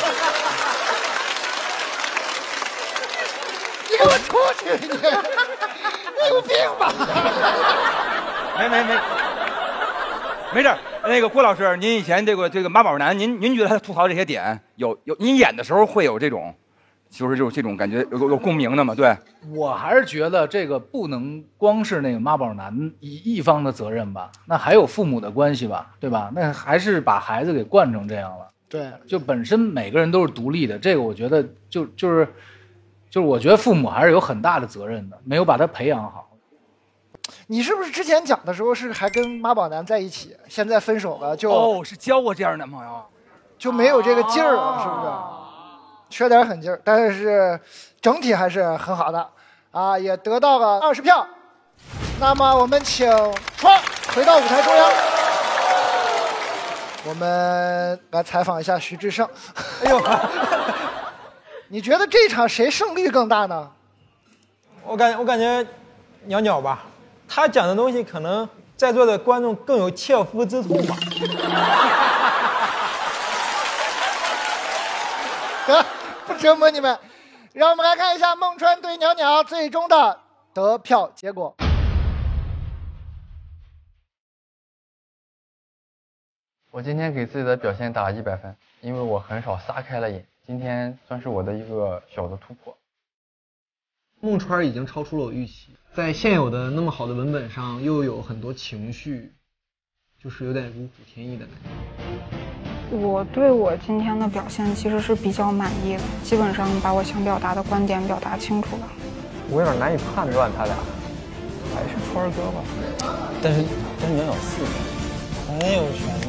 Speaker 3: 你给我出去！你你有病吧？
Speaker 2: 没没没，没事。那个郭老师，您以前这个这个妈宝男，您您觉得他吐槽这些点有有，您演的时候会有这种，就是就是这种感觉有有有共鸣的嘛？对，
Speaker 22: 我还是觉得这个不能光是那个妈宝男一一方的责任吧，那还有父母的关系吧，对吧？那还是把孩子给惯成这样了。
Speaker 3: 对，
Speaker 22: 就本身每个人都是独立的，这个我觉得就就是就是我觉得父母还是有很大的责任的，没有把他培养好。
Speaker 3: 你是不是之前讲的时候是还跟妈宝男在一起，现在分手了就
Speaker 2: 哦，是交过这样的男朋友，
Speaker 3: 就没有这个劲儿了，是不是？缺点狠劲儿，但是整体还是很好的啊，也得到了二十票。那么我们请川回到舞台中央，我们来采访一下徐志胜。哎呦，你觉得这场谁胜率更大呢？
Speaker 23: 我感我感觉鸟鸟吧，他讲的东西可能在座的观众更有切肤之痛吧。
Speaker 3: 得，不折磨你们，让我们来看一下孟川对鸟鸟最终的得票结果。
Speaker 24: 我今天给自己的表现打一百分，因为我很少撒开了演，今天算是我的一个小的突破。
Speaker 6: 孟川已经超出了我预期，在现有的那么好的文本上，又有很多情绪，就是有点如虎添翼的感觉。
Speaker 15: 我对我今天的表现其实是比较满意的，基本上把我想表达的观点表达清楚了。
Speaker 25: 我有点难以判断他俩，还是川儿哥吧。
Speaker 26: 但是但是杨小四
Speaker 6: 很有悬